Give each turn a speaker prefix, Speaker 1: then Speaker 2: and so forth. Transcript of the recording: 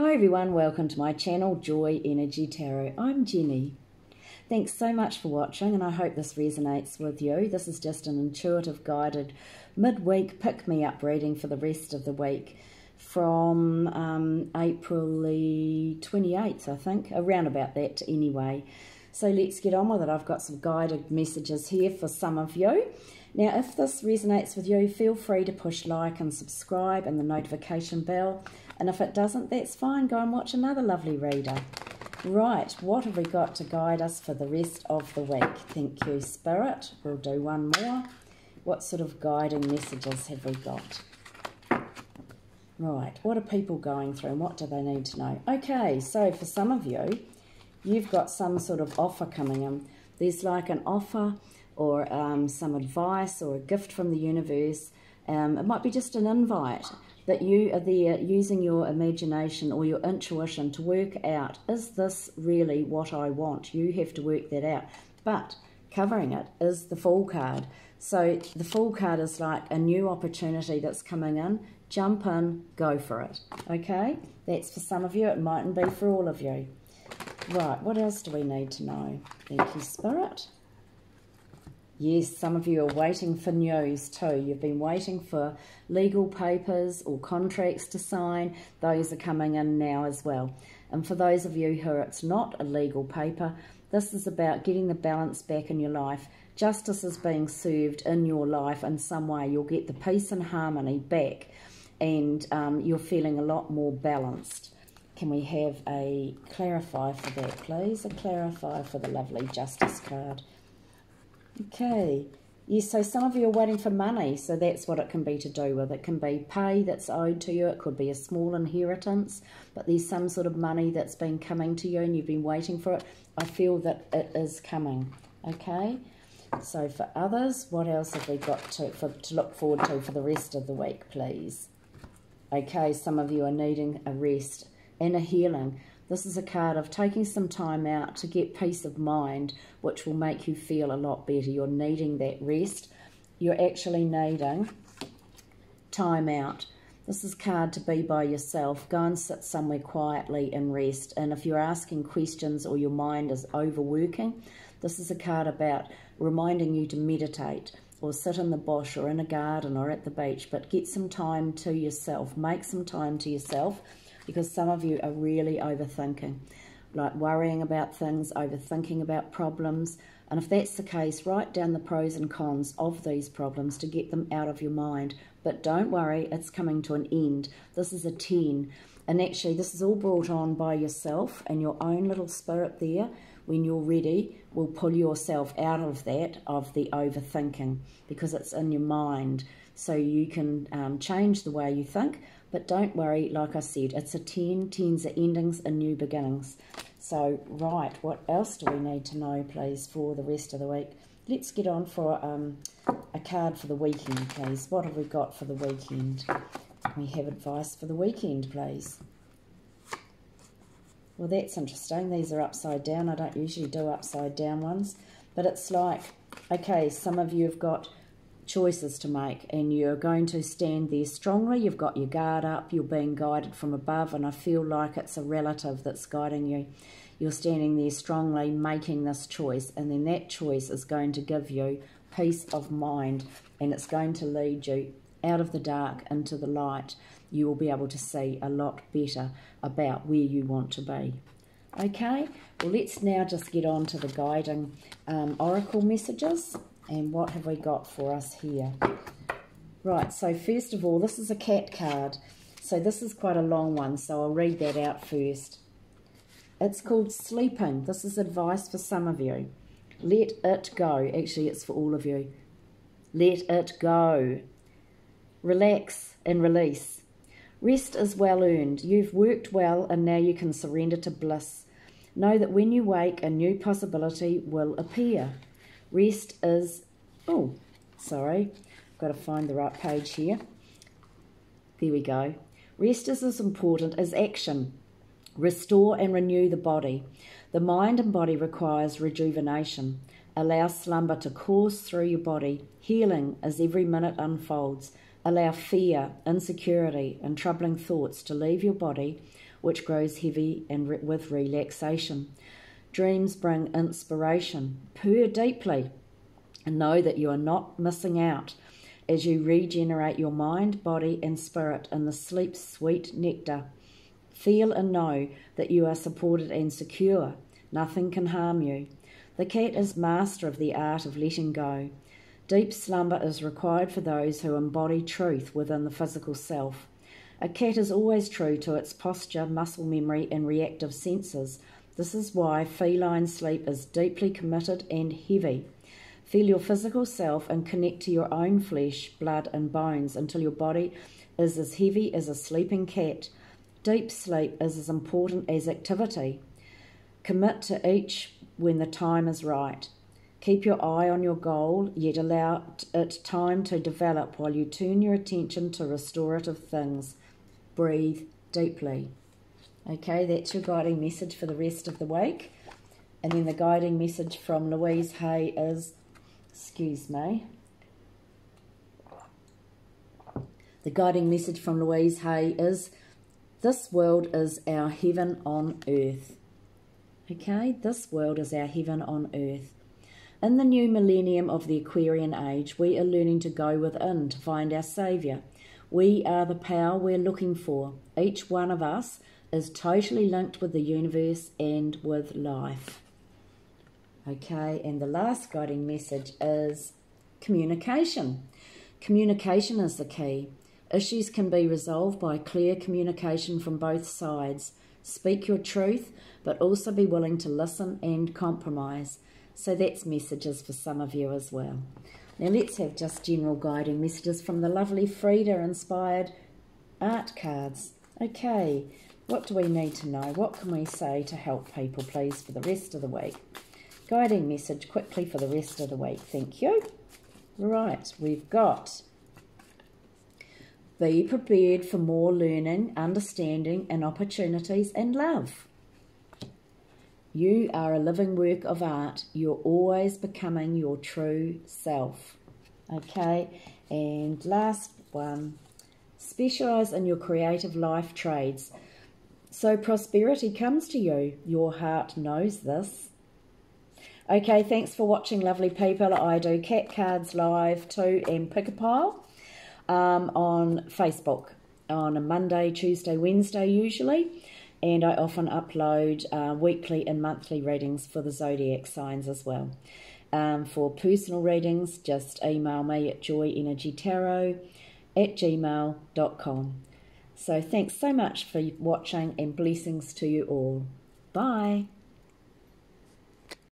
Speaker 1: Hi everyone, welcome to my channel Joy Energy Tarot. I'm Jenny. Thanks so much for watching and I hope this resonates with you. This is just an intuitive guided midweek pick-me-up reading for the rest of the week from um, April the 28th, I think, around about that anyway. So let's get on with it. I've got some guided messages here for some of you. Now, if this resonates with you, feel free to push like and subscribe and the notification bell and if it doesn't, that's fine. Go and watch another lovely reader. Right, what have we got to guide us for the rest of the week? Thank you, Spirit. We'll do one more. What sort of guiding messages have we got? Right, what are people going through and what do they need to know? Okay, so for some of you, you've got some sort of offer coming in. There's like an offer or um, some advice or a gift from the universe. Um, it might be just an invite that you are there using your imagination or your intuition to work out, is this really what I want? You have to work that out. But covering it is the Fool card. So the Fool card is like a new opportunity that's coming in. Jump in, go for it. Okay? That's for some of you. It mightn't be for all of you. Right, what else do we need to know? Thank you, Spirit. Yes, some of you are waiting for news too. You've been waiting for legal papers or contracts to sign. Those are coming in now as well. And for those of you who it's not a legal paper, this is about getting the balance back in your life. Justice is being served in your life in some way. You'll get the peace and harmony back and um, you're feeling a lot more balanced. Can we have a clarify for that, please? A clarify for the lovely justice card. Okay. Yes, so some of you are waiting for money, so that's what it can be to do with. It can be pay that's owed to you. It could be a small inheritance, but there's some sort of money that's been coming to you and you've been waiting for it. I feel that it is coming, okay? So for others, what else have we got to, for, to look forward to for the rest of the week, please? Okay, some of you are needing a rest and a healing. This is a card of taking some time out to get peace of mind, which will make you feel a lot better. You're needing that rest. You're actually needing time out. This is card to be by yourself. Go and sit somewhere quietly and rest. And if you're asking questions or your mind is overworking, this is a card about reminding you to meditate or sit in the bush or in a garden or at the beach, but get some time to yourself. Make some time to yourself because some of you are really overthinking, like worrying about things, overthinking about problems. And if that's the case, write down the pros and cons of these problems to get them out of your mind. But don't worry, it's coming to an end. This is a 10. And actually, this is all brought on by yourself and your own little spirit there. When you're ready, will pull yourself out of that, of the overthinking, because it's in your mind. So you can um, change the way you think, but don't worry, like I said, it's a 10. 10s are endings and new beginnings. So, right, what else do we need to know, please, for the rest of the week? Let's get on for um, a card for the weekend, please. What have we got for the weekend? We have advice for the weekend, please. Well, that's interesting. These are upside down. I don't usually do upside down ones. But it's like, okay, some of you have got choices to make and you're going to stand there strongly. You've got your guard up, you're being guided from above, and I feel like it's a relative that's guiding you. You're standing there strongly making this choice, and then that choice is going to give you peace of mind and it's going to lead you out of the dark into the light. You will be able to see a lot better about where you want to be. Okay, well, let's now just get on to the guiding um, oracle messages. And what have we got for us here? Right, so first of all, this is a cat card. So this is quite a long one, so I'll read that out first. It's called Sleeping. This is advice for some of you. Let it go. Actually, it's for all of you. Let it go. Relax and release. Rest is well earned. You've worked well and now you can surrender to bliss. Know that when you wake, a new possibility will appear. Rest is, oh, sorry, I've got to find the right page here. There we go. Rest is as important as action. Restore and renew the body. The mind and body requires rejuvenation. Allow slumber to course through your body, healing as every minute unfolds. Allow fear, insecurity, and troubling thoughts to leave your body, which grows heavy and re- with relaxation. Dreams bring inspiration. Purr deeply and know that you are not missing out as you regenerate your mind, body, and spirit in the sleep's sweet nectar. Feel and know that you are supported and secure. Nothing can harm you. The cat is master of the art of letting go. Deep slumber is required for those who embody truth within the physical self. A cat is always true to its posture, muscle memory, and reactive senses. This is why feline sleep is deeply committed and heavy. Feel your physical self and connect to your own flesh, blood, and bones until your body is as heavy as a sleeping cat. Deep sleep is as important as activity. Commit to each when the time is right. Keep your eye on your goal, yet allow it time to develop while you turn your attention to restorative things. Breathe deeply. Okay, that's your guiding message for the rest of the week. And then the guiding message from Louise Hay is Excuse me. The guiding message from Louise Hay is This world is our heaven on earth. Okay, this world is our heaven on earth. In the new millennium of the Aquarian age, we are learning to go within to find our Saviour. We are the power we're looking for. Each one of us is totally linked with the universe and with life. Okay, and the last guiding message is communication. Communication is the key. Issues can be resolved by clear communication from both sides. Speak your truth, but also be willing to listen and compromise. So that's messages for some of you as well. Now let's have just general guiding messages from the lovely Frida inspired art cards. Okay, what do we need to know? What can we say to help people, please, for the rest of the week? guiding message quickly for the rest of the week. Thank you. Right, we've got be prepared for more learning, understanding, and opportunities and love. You are a living work of art. You're always becoming your true self. Okay, and last one specialize in your creative life trades. So prosperity comes to you. Your heart knows this. Okay, thanks for watching, lovely people. I do cat cards live too and pick a pile um, on Facebook on a Monday, Tuesday, Wednesday usually. And I often upload uh, weekly and monthly readings for the zodiac signs as well. Um, for personal readings, just email me at joyenergytarot at gmail.com. So thanks so much for watching and blessings to you all. Bye.